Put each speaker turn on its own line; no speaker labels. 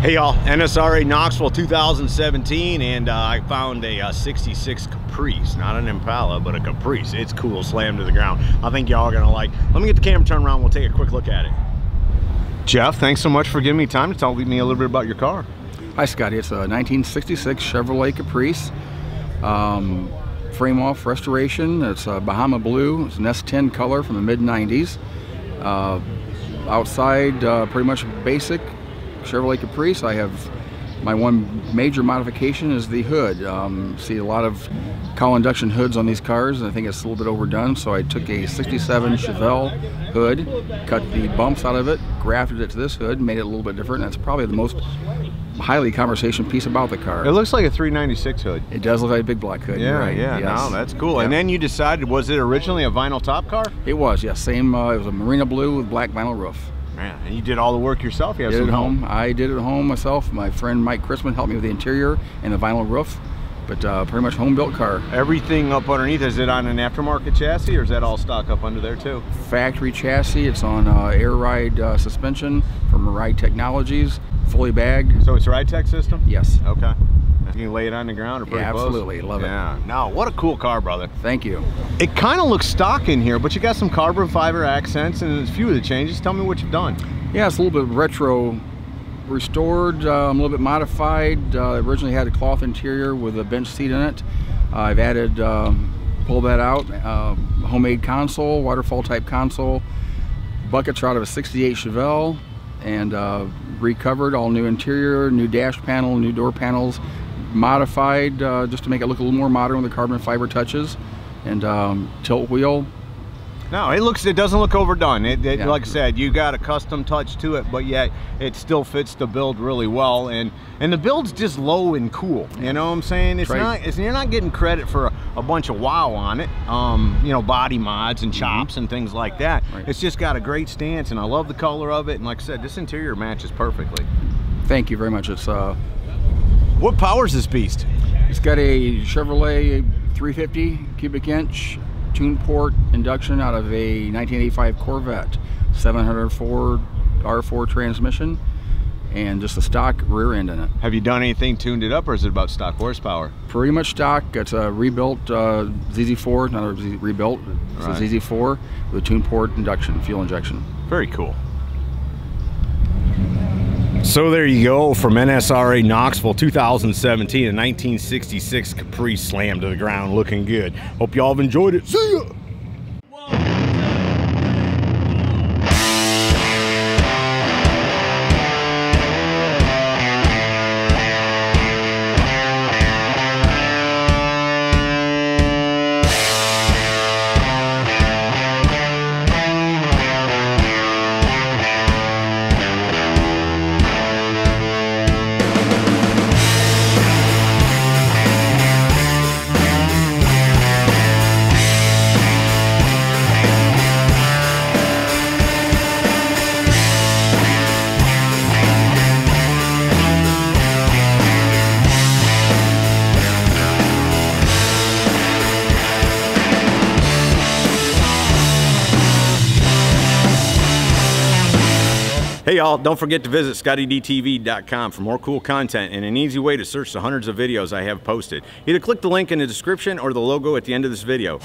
Hey y'all, NSRA Knoxville 2017 and uh, I found a uh, 66 Caprice, not an Impala, but a Caprice. It's cool, slammed to the ground. I think y'all are gonna like. Let me get the camera turned around, we'll take a quick look at it. Jeff, thanks so much for giving me time to tell me a little bit about your car.
Hi Scotty, it's a 1966 Chevrolet Caprice. Um, frame off restoration, it's a Bahama blue, it's an S10 color from the mid 90s. Uh, outside, uh, pretty much basic Chevrolet Caprice. I have my one major modification is the hood. Um, see a lot of cowl induction hoods on these cars, and I think it's a little bit overdone. So I took a 67 Chevelle hood, cut the bumps out of it, grafted it to this hood, made it a little bit different. And that's probably the most highly conversation piece about the car.
It looks like a 396 hood.
It does look like a big block hood.
Yeah,
right.
yeah,
yes.
no, that's cool. And then you decided, was it originally a vinyl top car?
It was, yes. Same, uh, it was a marina blue with black vinyl roof.
Man, and you did all the work yourself? You have
did it
some
at home. I did it at home myself. My friend Mike Chrisman helped me with the interior and the vinyl roof. But uh, pretty much home built car.
Everything up underneath, is it on an aftermarket chassis or is that all stock up under there too?
Factory chassis. It's on uh, air ride uh, suspension from Ride Technologies, fully bagged.
So it's a Ride Tech system?
Yes.
Okay. You can lay it on the ground or pretty
yeah,
close?
absolutely. Love it.
yeah.
it.
Now, what a cool car, brother.
Thank you.
It kind of looks stock in here, but you got some carbon fiber accents and a few of the changes. Tell me what you've done.
Yeah, it's a little bit retro restored, um, a little bit modified. Uh, originally had a cloth interior with a bench seat in it. Uh, I've added, um, pulled that out, uh, homemade console, waterfall type console. Buckets are out of a 68 Chevelle and uh, recovered, all new interior, new dash panel, new door panels, modified uh, just to make it look a little more modern with the carbon fiber touches and um, tilt wheel,
no, it looks. It doesn't look overdone. It, it
Yeah.
like I said, you got a custom touch to it, but yet it still fits the build really well. And and the build's just low and cool. You know what I'm saying? It's
Right.
not. It's, you're not getting credit for a, a bunch of wow on it. Um, you know, body mods and chops and things like that.
Right.
It's just got a great stance, and I love the color of it. And like I said, this interior matches perfectly.
Thank you very much. It's uh,
What powers this beast?
it's got a Chevrolet 350 cubic inch tune port induction out of a 1985 Corvette, 704 R4 transmission, and just a stock rear end in it.
Have you done anything tuned it up, or is it about stock horsepower?
Pretty much stock. It's a rebuilt uh, ZZ4, not a Z- rebuilt. It's
Right.
a ZZ4 with a tune port induction, fuel injection.
Very cool. So there you go from NSRA Knoxville 2017, a 1966 Caprice slammed to the ground looking good. Hope y'all have enjoyed it. See ya! Hey y'all, don't forget to visit scottydtv.com for more cool content and an easy way to search the hundreds of videos I have posted. Either click the link in the description or the logo at the end of this video.